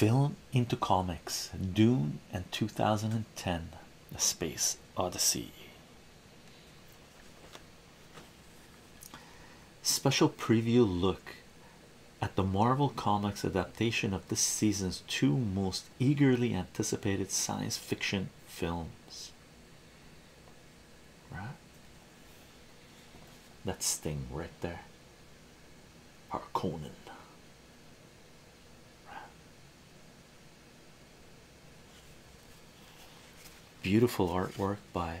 Film into comics Dune and 2010 The Space Odyssey. Special preview look at the Marvel Comics adaptation of this season's two most eagerly anticipated science fiction films. Right? That sting right there. Harkonnen. Beautiful artwork by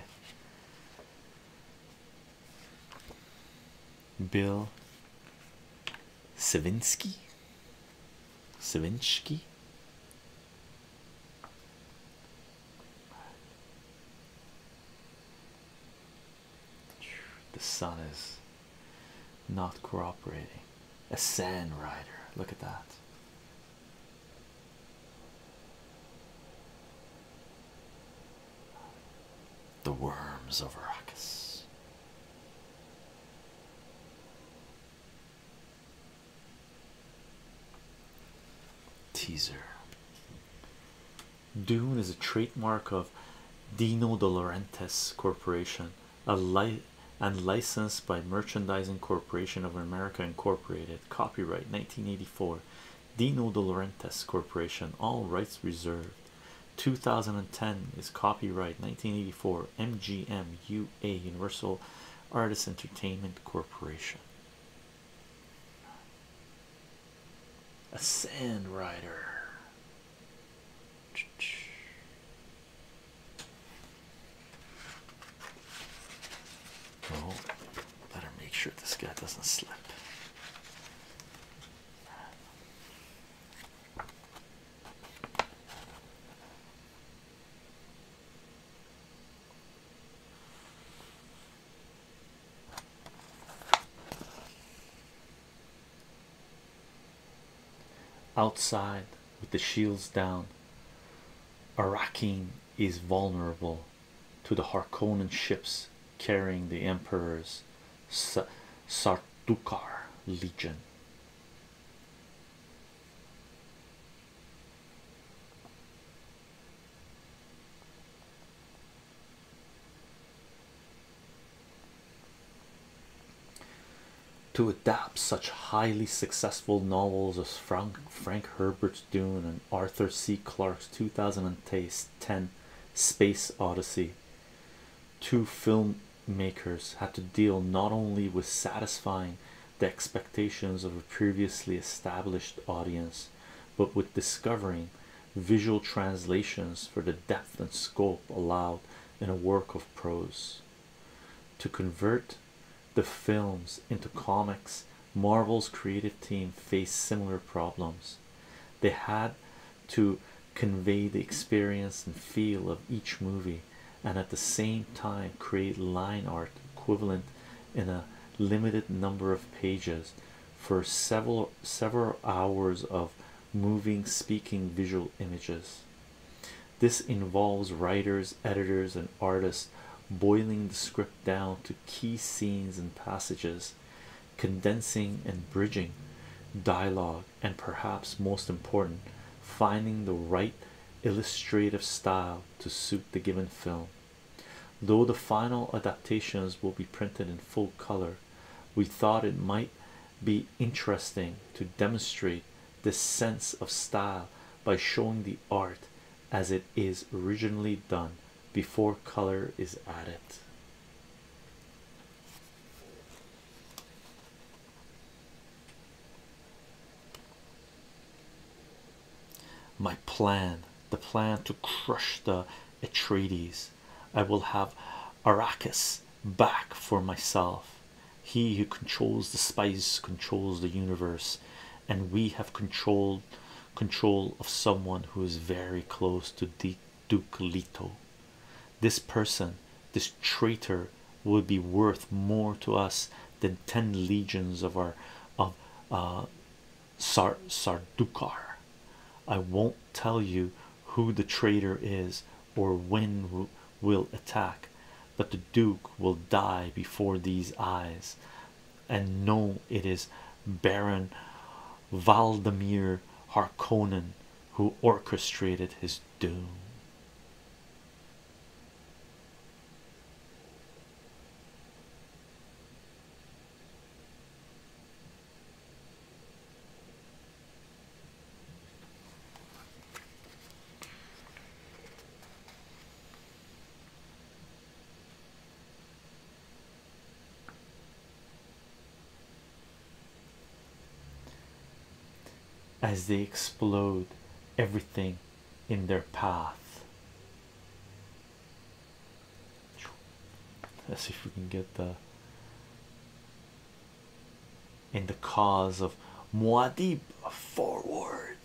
Bill Savinsky. Savinsky. The sun is not cooperating. A sand rider. Look at that. Worms of Arrakis. Teaser. Dune is a trademark of Dino De Laurentiis Corporation, a and licensed by Merchandising Corporation of America Incorporated. Copyright 1984. Dino De Laurentiis Corporation. All rights reserved. 2010 is copyright 1984 MGM UA Universal Artists Entertainment Corporation. A sand rider. Oh, better make sure this guy doesn't slip. Outside, with the shields down, Arrakeen is vulnerable to the Harkonnen ships carrying the Emperor's Sardaukar Legion. To adapt such highly successful novels as Frank, Frank Herbert's Dune and Arthur C. Clarke's 2010 Space Odyssey, two filmmakers had to deal not only with satisfying the expectations of a previously established audience, but with discovering visual translations for the depth and scope allowed in a work of prose. To convert the films into comics, Marvel's creative team faced similar problems. They had to convey the experience and feel of each movie and at the same time create line art equivalent in a limited number of pages for several several hours of moving speaking visual images this involves writers editors and artists boiling the script down to key scenes and passages condensing and bridging dialogue and perhaps most important finding the right illustrative style to suit the given film. Though the final adaptations will be printed in full color we thought it might be interesting to demonstrate this sense of style by showing the art as it is originally done before color is added. My plan the plan to crush the Atreides. I will have Arrakis back for myself. He who controls the spice controls the universe and we have controlled control of someone who is very close to the Duke Leto this person this traitor would be worth more to us than 10 legions of our of uh Sar Sardaukar I won't tell you who the traitor is or when will attack but the Duke will die before these eyes and know it is Baron Valdemir Harkonnen who orchestrated his doom. As they explode everything in their path. Let's see if we can get the in the cause of Muad'Dib forward.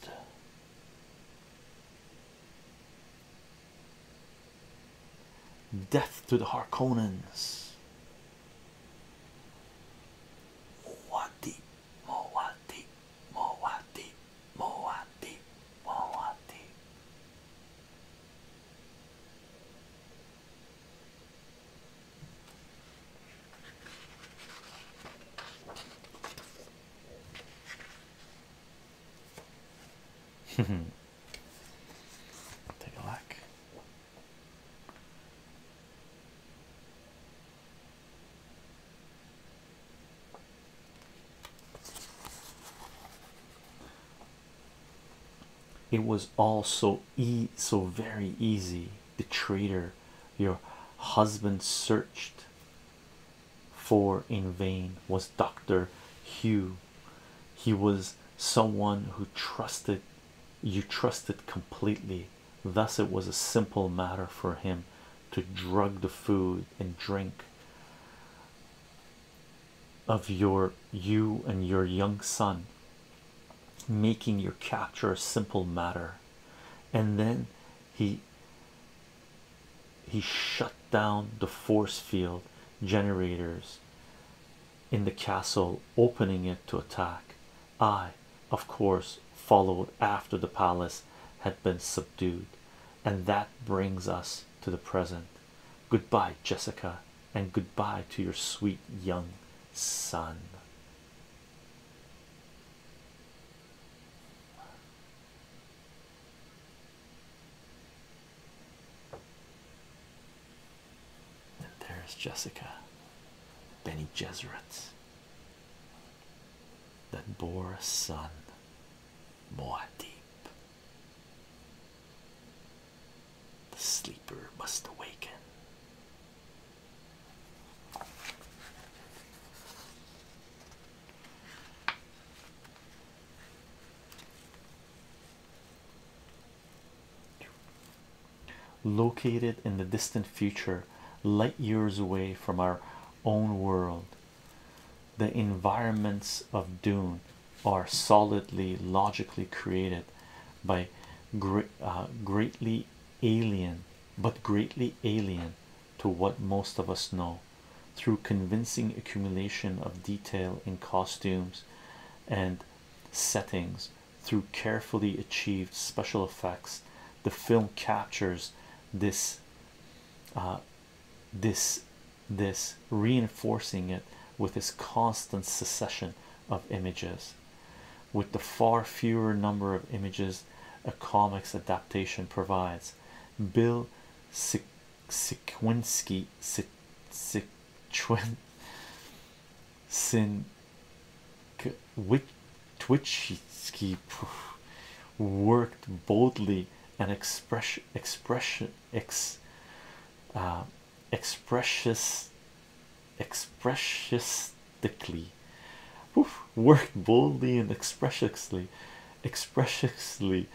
Death to the Harkonnens. Muad'Dib, Muad'Dib, Muad'Dib, Muad'Dib, Muad'Dib. Take a look. It was all so e so very easy. The traitor your husband searched for in vain was Dr. Yueh. He was someone who trusted you trusted completely. Thus, it was a simple matter for him to drug the food and drink of your you and your young son, making your capture a simple matter. And then he he shut down the force field generators in the castle, opening it to attack. I, of course, followed after the palace had been subdued, and that brings us to the present. Goodbye, Jessica, and goodbye to your sweet young son. And there's Jessica, Bene Gesserit, that bore a son, Muad'Dib. The sleeper must awaken. Located in the distant future, light years away from our own world, the environments of Dune are solidly logically created by great, uh, greatly alien, but greatly alien to what most of us know. Through convincing accumulation of detail in costumes and settings through carefully achieved special effects the film captures this uh, this this reinforcing it with its constant succession of images with the far fewer number of images a comics adaptation provides. Bill Sikwin Sin Twitchski worked boldly and expression expression ex uh, worked boldly and expressively expressively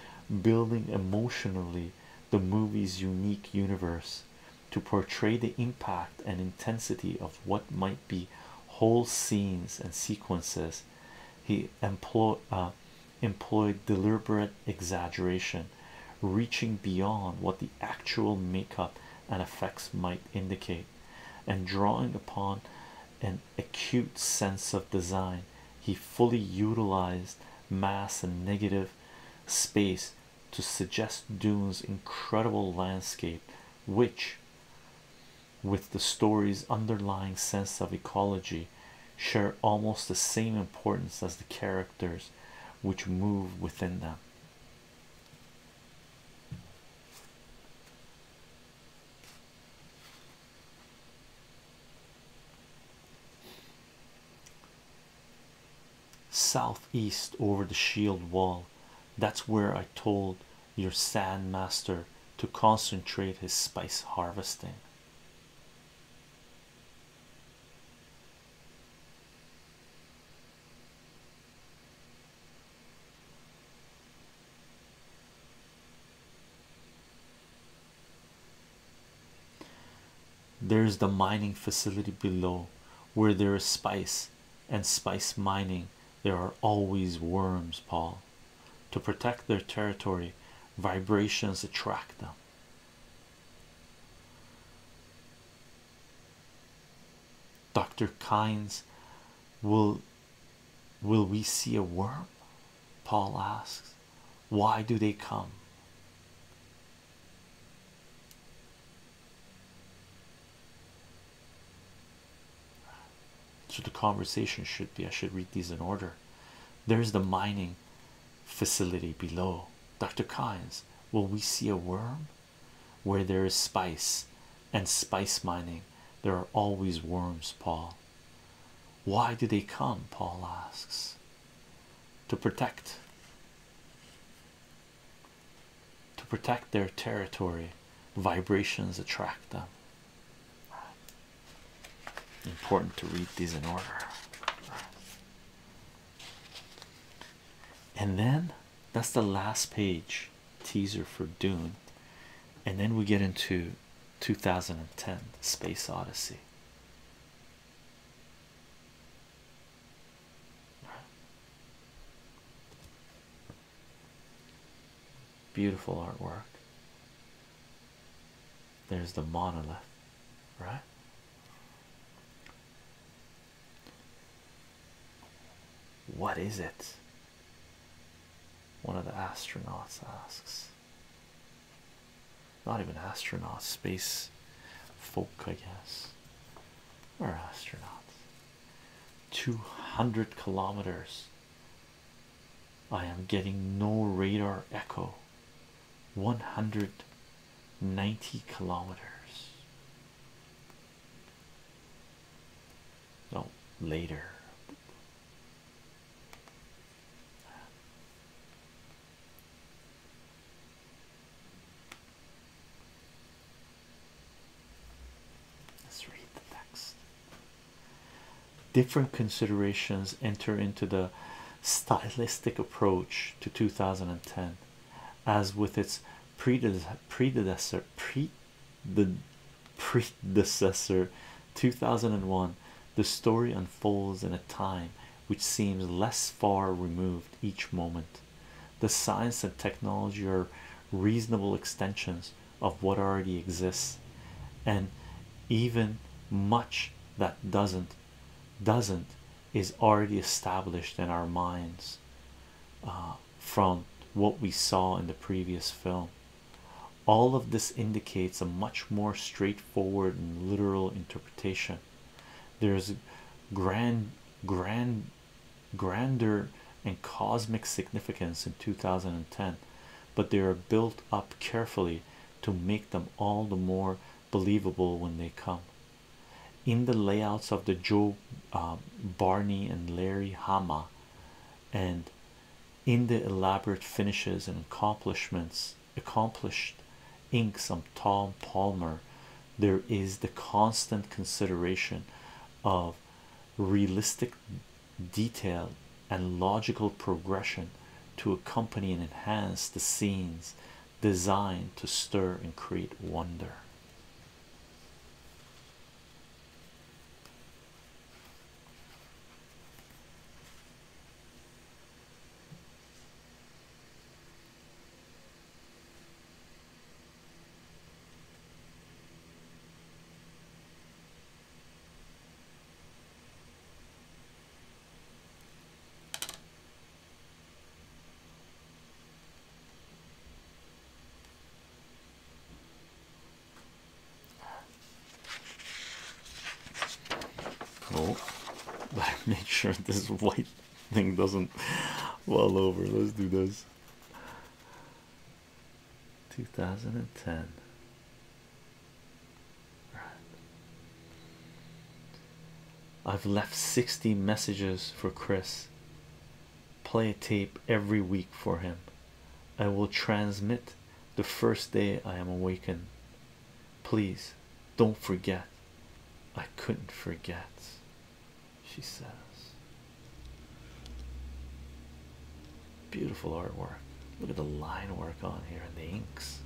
building emotionally the movie's unique universe to portray the impact and intensity of what might be whole scenes and sequences. He uh, employed deliberate exaggeration reaching beyond what the actual makeup and effects might indicate and drawing upon an acute sense of design. He fully utilized mass and negative space to suggest Dune's incredible landscape which with the story's underlying sense of ecology share almost the same importance as the characters which move within them southeast over the shield wall. That's where I told your sand master to concentrate his spice harvesting. There's the mining facility below where there is spice and spice mining. There are always worms, Paul. To protect their territory, vibrations attract them. Dr. Kynes, will will we see a worm? Paul asks. Why do they come? So the conversation should be I should read these in order. There's the mining facility below. Dr. Kynes, will we see a worm? Where there is spice and spice mining, there are always worms, Paul. Why do they come? Paul asks. To protect to protect their territory, vibrations attract them. Important to read these in order. And then that's the last page teaser for Dune, and then we get into 2010 Space Odyssey. Beautiful artwork. There's the monolith, right? What is it? One of the astronauts asks. Not even astronauts, space folk, I guess, or astronauts. 200 kilometers. I am getting no radar echo. 190 kilometers. No, later. Let's read the text. Different considerations enter into the stylistic approach to 2010, as with its predecessor, pre, the predecessor, 2001. The story unfolds in a time which seems less far removed each moment. The science and technology are reasonable extensions of what already exists, and even much that doesn't doesn't is already established in our minds uh, from what we saw in the previous film. All of this indicates a much more straightforward and literal interpretation. There's grand, grand, grander and cosmic significance in 2010, but they are built up carefully to make them all the more believable when they come. In the layouts of the Joe uh, Barney and Larry Hama, and in the elaborate finishes and accomplishments accomplished inks of Tom Palmer, there is the constant consideration of realistic detail and logical progression to accompany and enhance the scenes designed to stir and create wonder. Oh, better make sure this white thing doesn't fall over. Let's do this. 2010. Right. I've left 60 messages for Chris. play a tape every week for him. I will transmit the first day I am awakened. Please don't forget. I couldn't forget, she says. Beautiful artwork. Look at the line work on here and the inks.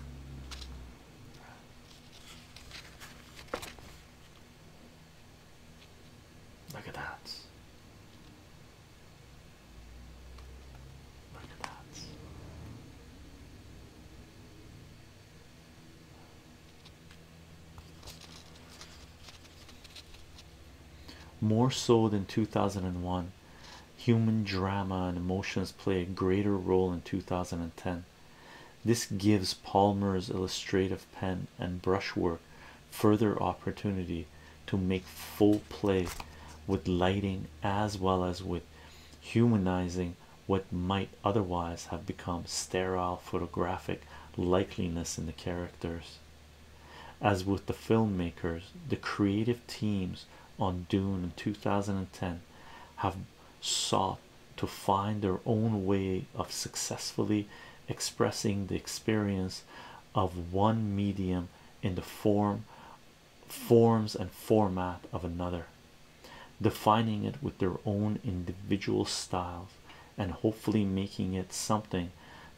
Look at that. Look at that. More so than 2001, human drama and emotions play a greater role in 2010. This gives Palmer's illustrative pen and brushwork further opportunity to make full play with lighting as well as with humanizing what might otherwise have become sterile photographic likeliness in the characters. As with the filmmakers, the creative teams on Dune in 2010 have sought to find their own way of successfully expressing the experience of one medium in the form forms and format of another defining it with their own individual styles and hopefully making it something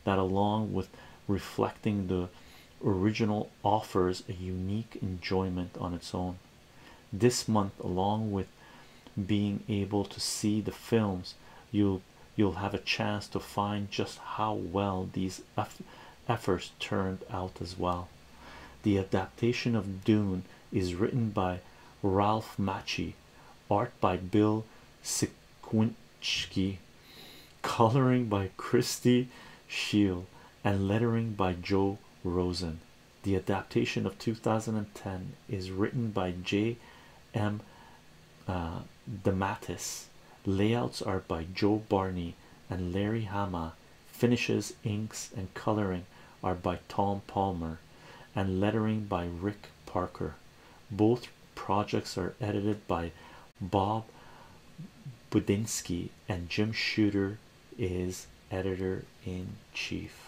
that along with reflecting the original offers a unique enjoyment on its own. This month along with being able to see the films you'll you'll have a chance to find just how well these efforts turned out as well. The adaptation of dune is written by ralph macchio art by bill Sikwinski, coloring by Christie Scheele and lettering by joe rosen. The adaptation of 2010 is written by j m uh, DeMatteis. Layouts are by Joe Barney and Larry Hama. Finishes, inks, and coloring are by Tom Palmer, and lettering by Rick Parker. Both projects are edited by Bob Budiansky, and Jim Shooter is editor in chief.